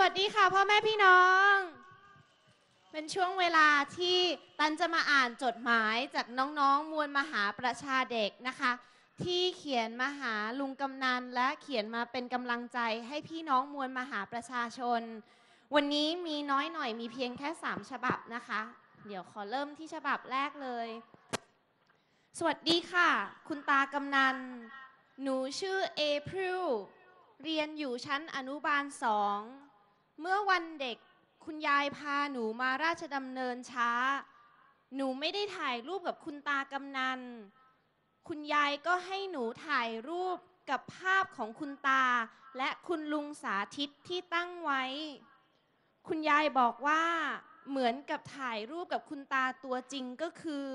สวัสดีค่ะพ่อแม่พี่น้อง เป็นช่วงเวลาที่ตันจะมาอ่านจดหมายจากน้องๆ มวลมหาประชาเด็กนะคะ ที่เขียนมาหาลุงกำนันและเขียนมาเป็นกำลังใจให้พี่น้องมวลมหาประชาชน วันนี้มีน้อยหน่อยมีเพียงแค่ 3 ฉบับนะคะ เดี๋ยวขอเริ่มที่ฉบับแรกเลย สวัสดีค่ะ คุณตากำนัน หนูชื่อเอพริลเรียนอยู่ชั้นอนุบาลสอง เมื่อวันเด็กคุณยายพาหนูมาราชดำเนินช้า หนูไม่ได้ถ่ายรูปกับคุณตากำนัน คุณยายก็ให้หนูถ่ายรูปกับภาพของคุณตา และคุณลุงสาธิตที่ตั้งไว้ คุณยายบอกว่าเหมือนกับถ่ายรูปกับคุณตาตัวจริงก็คือ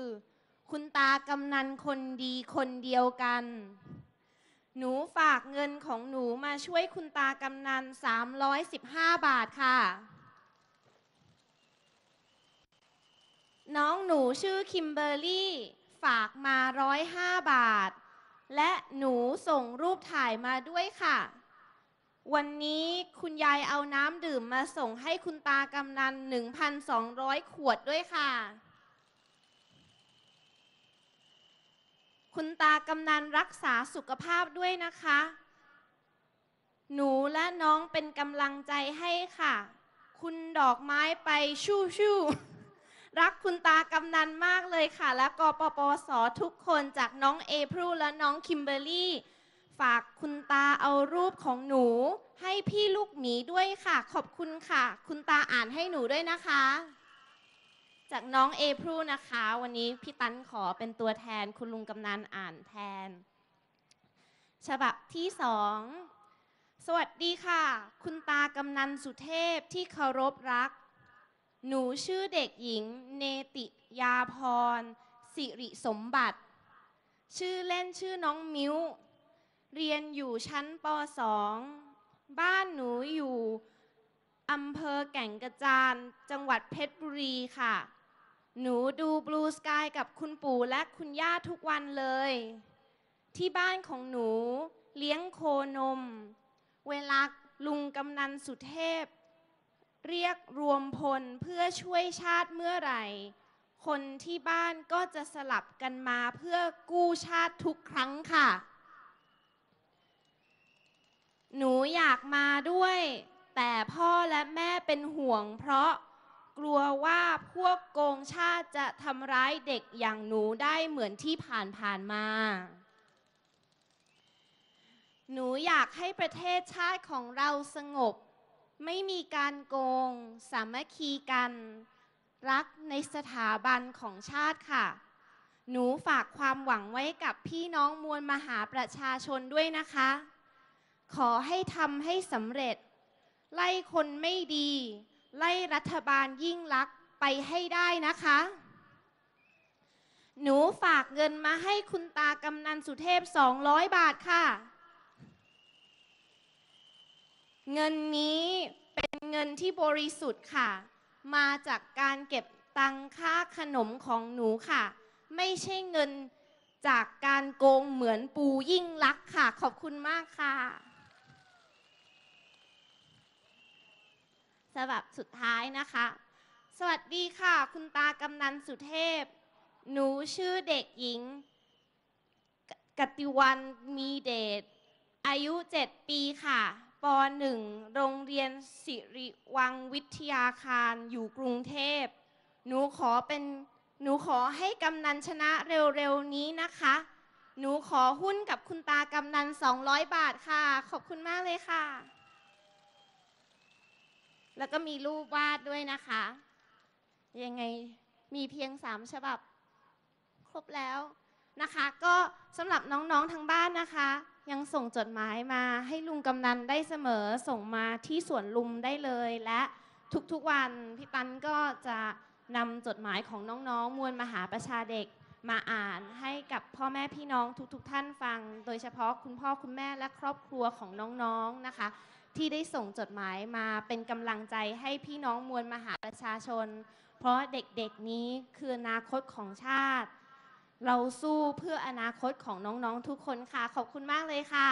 คุณตากำนันคนดีคนเดียวกัน หนูฝากเงินของหนูมาช่วยคุณตากำนัน 315 บาทค่ะ น้องหนูชื่อคิมเบอร์รี่ ฝากมา 105 บาท และหนูส่งรูปถ่ายมาด้วยค่ะ วันนี้คุณยายเอาน้ำดื่มมาส่งให้คุณตากำนัน 1,200 ขวดด้วยค่ะ คุณตากำนันรักษาสุขภาพด้วยนะคะ หนูและน้องเป็นกำลังใจให้ค่ะ คุณดอกไม้ไปชู่ชู่รักคุณตากำนันมากเลยค่ะ และกปปสทุกคนจากน้องเอพริลและน้องคิมเบอร์รี่ ฝากคุณตาเอารูปของหนู ให้พี่ลูกหมีด้วยค่ะ ขอบคุณค่ะ คุณตาอ่านให้หนูด้วยนะคะ จากน้องเอพริลนะคะ วันนี้พี่ตั้นขอเป็นตัวแทนคุณลุงกำนันอ่านแทน ฉบับที่สองสวัสดีค่ะ คุณตากำนันสุเทพที่เคารพรัก หนูชื่อเด็กหญิง เนติยาพร สิริสมบัติ ชื่อเล่นชื่อน้องมิ้ว เรียนอยู่ชั้นป .2 บ้านหนูอยู่อำเภอแก่งกระจาน จังหวัดเพชรบุรีค่ะ หนูดูบลูสกายกับคุณปู่และคุณย่าทุกวันเลย ที่บ้านของหนูเลี้ยงโคนม เวลาลุงกำนันสุเทพ เรียกรวมพลเพื่อช่วยชาติเมื่อไหร่ คนที่บ้านก็จะสลับกันมาเพื่อกู้ชาติทุกครั้งค่ะ หนูอยากมาด้วย แต่พ่อและแม่เป็นห่วงเพราะ พวกโกงชาติจะทำร้ายเด็กอย่างหนูได้เหมือนที่ผ่านๆมา หนูอยากให้ประเทศชาติของเราสงบ ไม่มีการโกง สามัคคีกัน รักในสถาบันของชาติค่ะ หนูฝากความหวังไว้กับพี่น้องมวลมหาประชาชนด้วยนะคะ ขอให้ทำให้สำเร็จ ไล่คนไม่ดี ไล่รัฐบาลยิ่งลักษ ไปให้ได้นะคะ หนูฝากเงินมาให้คุณตากำนันสุเทพ 200 บาทค่ะ เงินนี้เป็นเงินที่บริสุทธิ์ค่ะ มาจากการเก็บตังค่าขนมของหนูค่ะ ไม่ใช่เงินจากการโกงเหมือนปูยิ่งลักษ์ค่ะ ขอบคุณมากค่ะฉบับสุดท้ายนะคะ สวัสดีค่ะ คุณตากำนันสุเทพ หนูชื่อเด็กหญิงกกติวันมีเดชอายุ 7 ปีค่ะป .1 โรงเรียนสิริวังวิทยาคารอยู่กรุงเทพ หนูขอเป็นหนูขอให้กำนันชนะเร็วๆนี้นะคะ หนูขอหุ้นกับคุณตากำนัน 200 บาทค่ะ ขอบคุณมากเลยค่ะ แล้วก็มีรูปวาดด้วยนะคะ ยังไงมีเพียง 3 ฉบับ ครบแล้วนะคะ ก็สำหรับน้องๆทางบ้านนะคะ ยังส่งจดหมายมาให้ลุงกำนันได้เสมอส่งมาที่สวนลุมได้เลย และทุกๆวันพี่ปันก็จะนำจดหมายของน้องๆ มวลมหาประชาเด็กมาอ่านให้กับพ่อแม่พี่น้องทุกๆท่านฟัง โดยเฉพาะคุณพ่อคุณแม่และครอบครัวของน้องๆนะคะ ที่ได้ส่งจดหมายมาเป็นกำลังใจให้พี่น้องมวลมหาประชาชน เพราะเด็กๆนี้คืออนาคตของชาติ เราสู้เพื่ออนาคตของน้องๆทุกคนค่ะ ขอบคุณมากเลยค่ะ